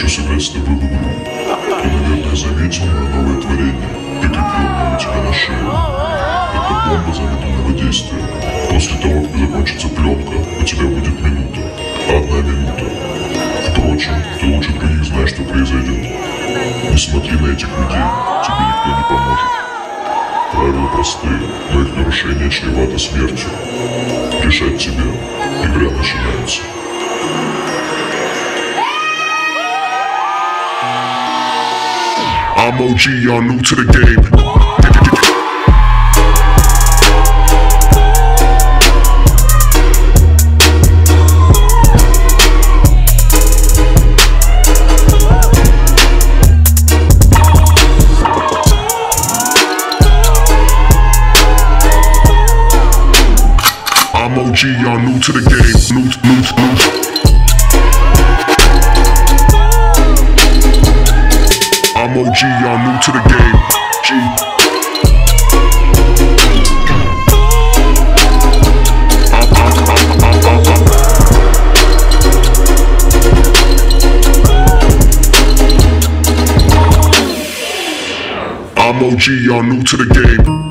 приглашаю с тобой в игру. Ты, наверное, заметил мое новое творение, прикрепленное у тебя на шее. Это бомба замедленного действия. После того, как закончится пленка, у тебя будет минута. Одна минута. Впрочем, ты лучше других знаешь, что произойдет. Не смотри на этих людей, тебе никто не поможет. Правила простые, но их нарушение чревато смертью. Решать тебе. Игра начинается. I'm OG, y'all new to the game. I'm OG, y'all new to the game. New, new. OG, y'all new to the game. G. I'm OG, y'all new to the game.